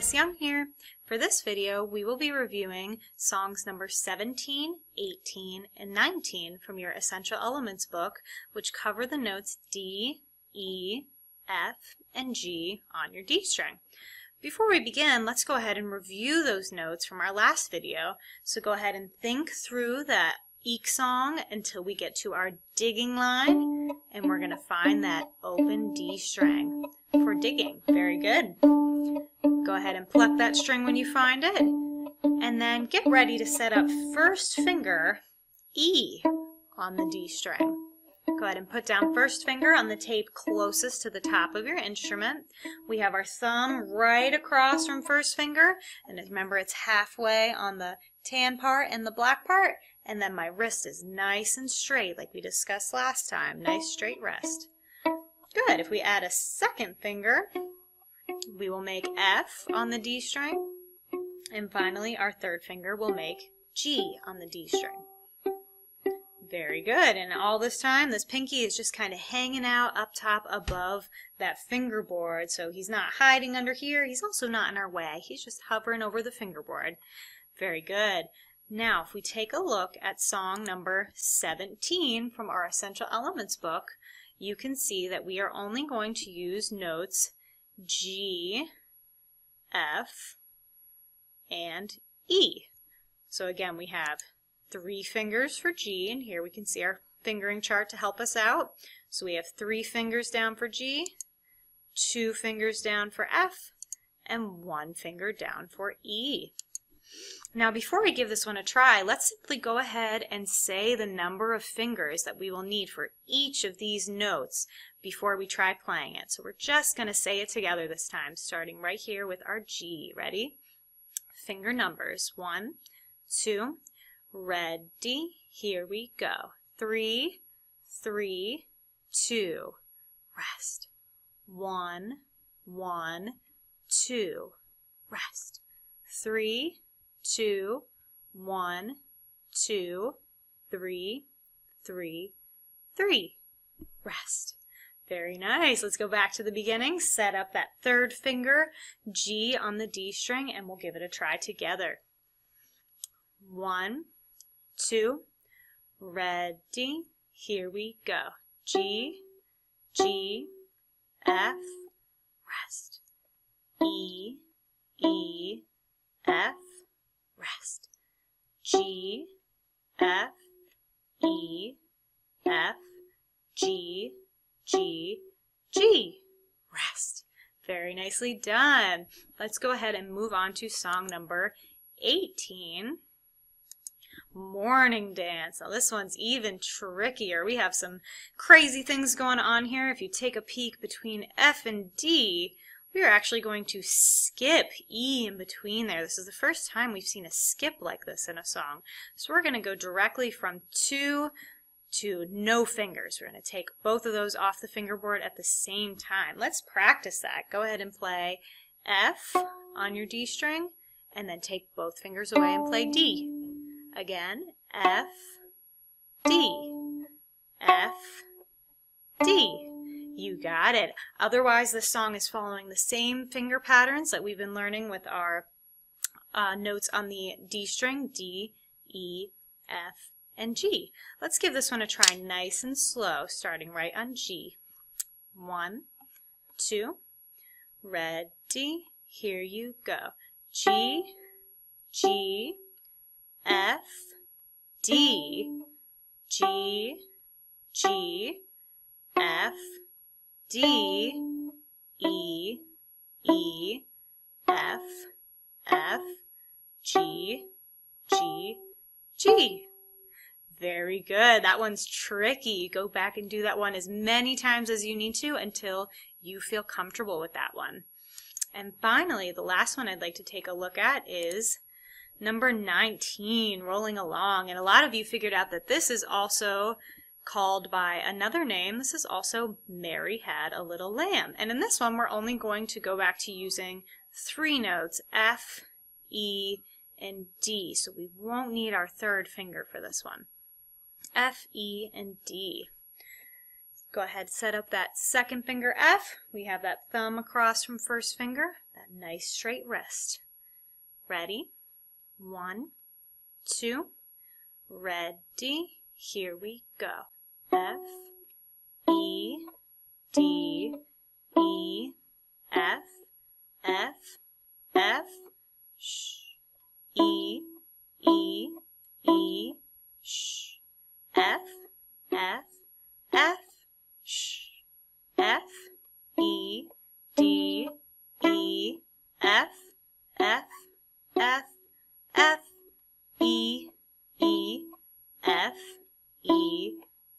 Miss Young here. For this video, we will be reviewing songs number 17, 18, and 19 from your Essential Elements book, which cover the notes D, E, F, and G on your D string. Before we begin, let's go ahead and review those notes from our last video. So go ahead and think through that Eek song until we get to our digging line, and we're going to find that open D string for digging. Very good. Go ahead and pluck that string when you find it. And then get ready to set up first finger E on the D string. Go ahead and put down first finger on the tape closest to the top of your instrument. We have our thumb right across from first finger. And remember, it's halfway on the tan part and the black part. And then my wrist is nice and straight like we discussed last time. Nice straight wrist. Good. If we add a second finger, we will make F on the D string. And finally, our third finger will make G on the D string. Very good. And all this time, this pinky is just kind of hanging out up top above that fingerboard. So he's not hiding under here. He's also not in our way. He's just hovering over the fingerboard. Very good. Now, if we take a look at song number 17 from our Essential Elements book, you can see that we are only going to use notes G, F, and E. So again, we have three fingers for G, and here we can see our fingering chart to help us out. So we have three fingers down for G, two fingers down for F, and one finger down for E. Now before we give this one a try, let's simply go ahead and say the number of fingers that we will need for each of these notes before we try playing it. So we're just going to say it together this time, starting right here with our G. Ready? Finger numbers. One, two, ready, here we go. Three, three, two, rest. One, one, two, rest. Three, two, one, two, three, three, three. Rest. Very nice. Let's go back to the beginning. Set up that third finger, G on the D string, and we'll give it a try together. One, two, ready, here we go. G, G, F, rest. E, E, F, rest. G, F, E, F, G, G, G. Rest. Very nicely done. Let's go ahead and move on to song number 18. Morning Dance. Now this one's even trickier. We have some crazy things going on here. If you take a peek between F and D, we are actually going to skip E in between there. This is the first time we've seen a skip like this in a song. So we're going to go directly from two to no fingers. We're going to take both of those off the fingerboard at the same time. Let's practice that. Go ahead and play F on your D string and then take both fingers away and play D. Again, F, D, F, D. You got it. Otherwise, this song is following the same finger patterns that we've been learning with our uh, notes on the D string, D, E, F, and G. Let's give this one a try nice and slow, starting right on G. One, two, ready, here you go. G, G, F, D, G, G, F, D, E, E, F, F, G, G, G. Very good. That one's tricky. Go back and do that one as many times as you need to until you feel comfortable with that one. And finally, the last one I'd like to take a look at is number 19, Rolling Along. And a lot of you figured out that this is also called by another name. This is also Mary Had a Little Lamb. And in this one, we're only going to go back to using three notes, F, E, and D. So we won't need our third finger for this one. F, E, and D. Go ahead, set up that second finger F. We have that thumb across from first finger. that nice straight wrist. Ready? One, two, ready, here we go. F, E, D, E, F, F, F, sh, E, E, E, sh, F, F, F, sh, F, E, D, E, F, F, F, F, E, E, F, E,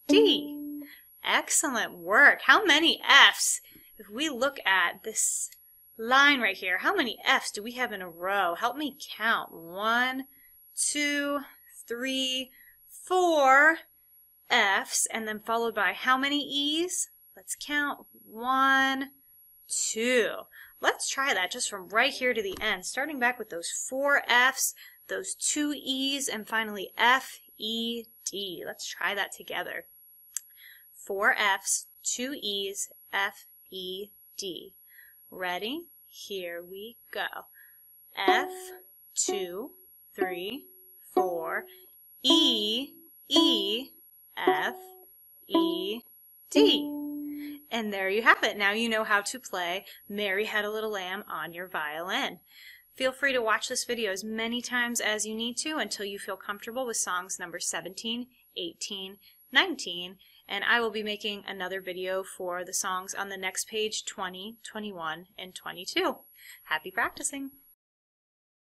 D. Excellent work. How many F's? If we look at this line right here, how many F's do we have in a row? Help me count. One, two, three, four F's, and then followed by how many E's? Let's count. One, two. Let's try that just from right here to the end, starting back with those four F's, those two E's, and finally F, E, D. Let's try that together. Four F's, two E's, F, E, D. Ready? Here we go. F, two, three, four, E, E, F, E, D. And there you have it. Now you know how to play Mary Had a Little Lamb on your violin. Feel free to watch this video as many times as you need to until you feel comfortable with songs number 17, 18, 19, and I will be making another video for the songs on the next page 20, 21, and 22. Happy practicing!